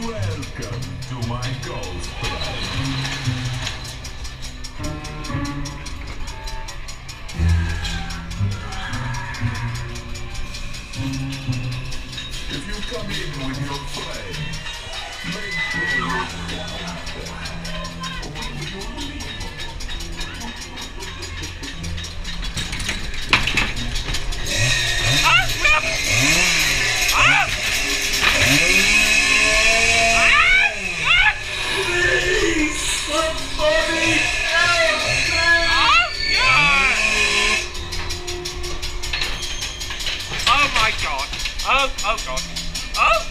Welcome to my ghost club. If you come in with your Oh, oh god. Oh!